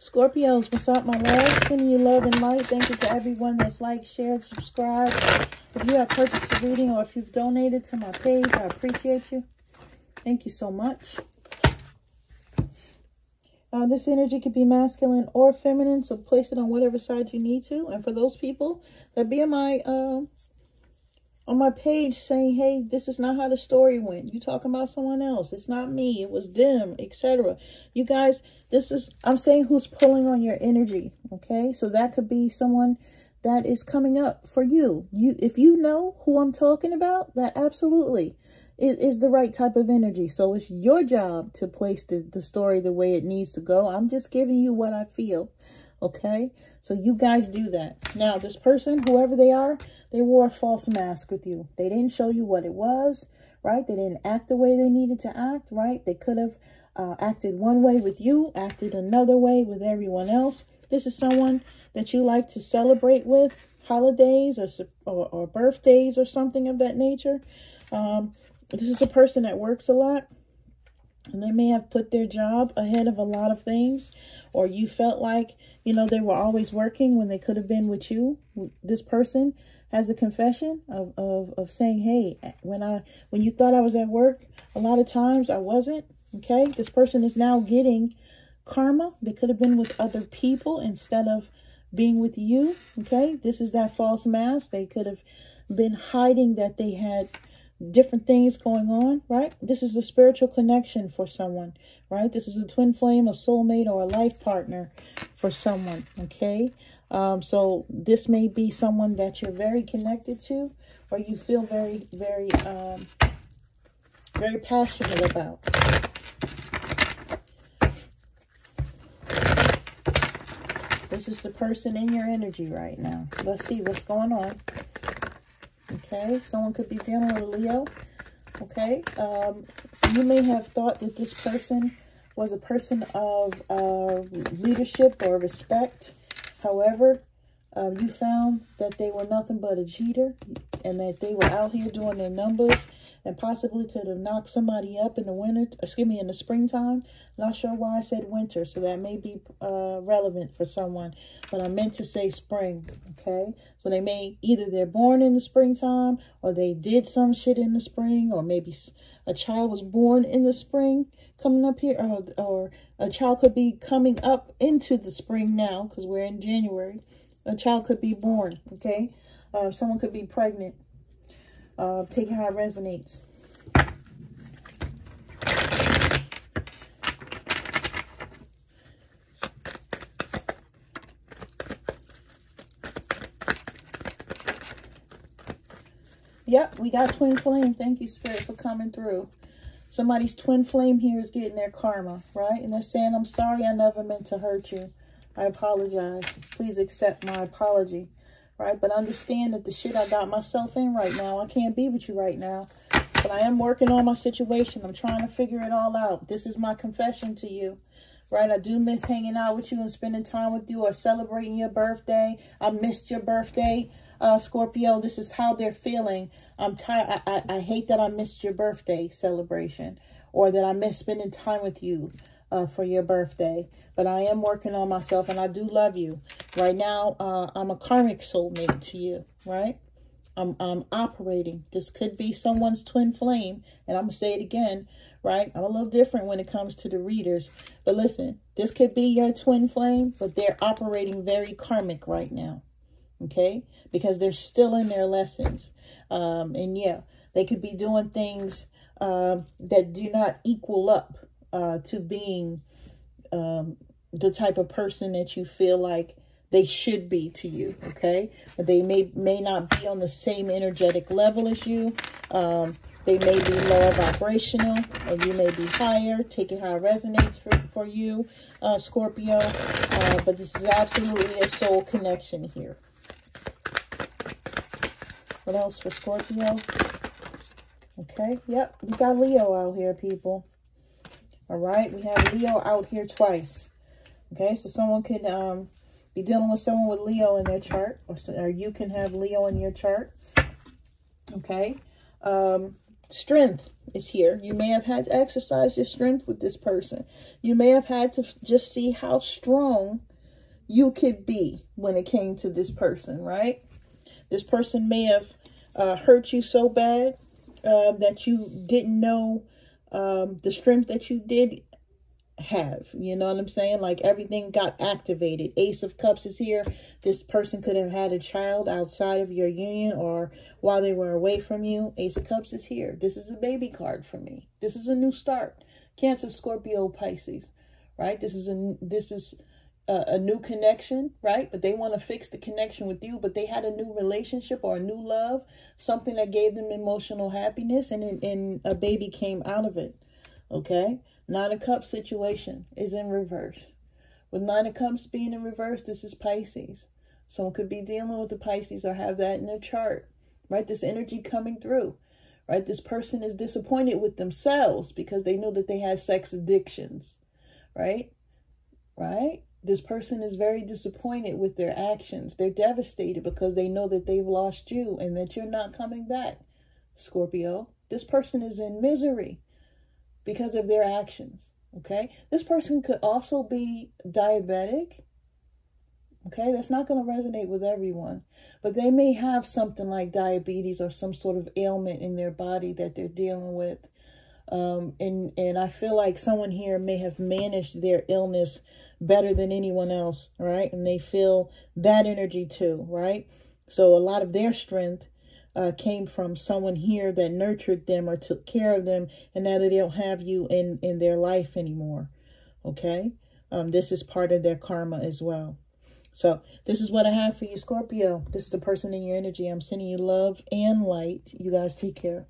Scorpios, what's up, my love? Sending you love and light. Thank you to everyone that's liked, shared, subscribed. If you have purchased a reading or if you've donated to my page, I appreciate you. Thank you so much. Uh, this energy could be masculine or feminine, so place it on whatever side you need to. And for those people that my uh, on my page saying, "Hey, this is not how the story went. You talking about someone else? It's not me. It was them, etc." You guys, this is I'm saying who's pulling on your energy. Okay, so that could be someone that is coming up for you. You, if you know who I'm talking about, that absolutely is, is the right type of energy. So it's your job to place the, the story the way it needs to go. I'm just giving you what I feel. Okay. So you guys do that. Now, this person, whoever they are, they wore a false mask with you. They didn't show you what it was, right? They didn't act the way they needed to act, right? They could have uh, acted one way with you, acted another way with everyone else. This is someone that you like to celebrate with, holidays or, or, or birthdays or something of that nature. Um, this is a person that works a lot and they may have put their job ahead of a lot of things or you felt like you know they were always working when they could have been with you. This person has a confession of, of of saying hey when i when you thought i was at work a lot of times i wasn't. Okay? This person is now getting karma. They could have been with other people instead of being with you. Okay? This is that false mask. They could have been hiding that they had different things going on, right? This is a spiritual connection for someone, right? This is a twin flame, a soulmate, or a life partner for someone, okay? Um, so this may be someone that you're very connected to or you feel very, very, um, very passionate about. This is the person in your energy right now. Let's see what's going on. Okay, someone could be dealing with Leo. Okay, um, you may have thought that this person was a person of uh, leadership or respect. However, uh, you found that they were nothing but a cheater and that they were out here doing their numbers and possibly could have knocked somebody up in the winter, excuse me, in the springtime. Not sure why I said winter, so that may be uh, relevant for someone, but I meant to say spring, okay? So they may, either they're born in the springtime or they did some shit in the spring or maybe a child was born in the spring coming up here or, or a child could be coming up into the spring now because we're in January. A child could be born, okay? Uh, someone could be pregnant uh, take how it resonates. Yep, we got twin flame. Thank you, Spirit, for coming through. Somebody's twin flame here is getting their karma, right? And they're saying, I'm sorry I never meant to hurt you. I apologize. Please accept my apology right? But understand that the shit I got myself in right now, I can't be with you right now. But I am working on my situation. I'm trying to figure it all out. This is my confession to you, right? I do miss hanging out with you and spending time with you or celebrating your birthday. I missed your birthday, uh, Scorpio. This is how they're feeling. I'm tired. I, I, I hate that I missed your birthday celebration or that I missed spending time with you uh, for your birthday. But I am working on myself and I do love you. Right now, uh, I'm a karmic soulmate to you, right? I'm, I'm operating. This could be someone's twin flame. And I'm going to say it again, right? I'm a little different when it comes to the readers. But listen, this could be your twin flame, but they're operating very karmic right now. Okay? Because they're still in their lessons. Um, and yeah, they could be doing things uh, that do not equal up uh, to being um, the type of person that you feel like they should be to you, okay? They may may not be on the same energetic level as you. Um, they may be lower vibrational, and you may be higher. Take it how it resonates for, for you, uh, Scorpio. Uh, but this is absolutely a soul connection here. What else for Scorpio? Okay, yep, we got Leo out here, people. All right, we have Leo out here twice. Okay, so someone could um, be dealing with someone with Leo in their chart, or, or you can have Leo in your chart. Okay, um, strength. is here. You may have had to exercise your strength with this person. You may have had to just see how strong you could be when it came to this person, right? This person may have uh, hurt you so bad uh, that you didn't know um, the strength that you did have. You know what I'm saying? Like everything got activated. Ace of Cups is here. This person could have had a child outside of your union or while they were away from you. Ace of Cups is here. This is a baby card for me. This is a new start. Cancer, Scorpio, Pisces, right? This is a this is a, a new connection, right? But they want to fix the connection with you, but they had a new relationship or a new love, something that gave them emotional happiness and and a baby came out of it. Okay? Nine of Cups situation is in reverse. With Nine of Cups being in reverse, this is Pisces. Someone could be dealing with the Pisces or have that in their chart, right? This energy coming through, right? This person is disappointed with themselves because they know that they had sex addictions, right? Right? This person is very disappointed with their actions. They're devastated because they know that they've lost you and that you're not coming back, Scorpio. This person is in misery because of their actions. Okay. This person could also be diabetic. Okay. That's not going to resonate with everyone, but they may have something like diabetes or some sort of ailment in their body that they're dealing with. Um, and, and I feel like someone here may have managed their illness better than anyone else, right? And they feel that energy too, right? So a lot of their strength uh, came from someone here that nurtured them or took care of them, and now they don't have you in, in their life anymore, okay? Um, this is part of their karma as well. So this is what I have for you, Scorpio. This is the person in your energy. I'm sending you love and light. You guys take care.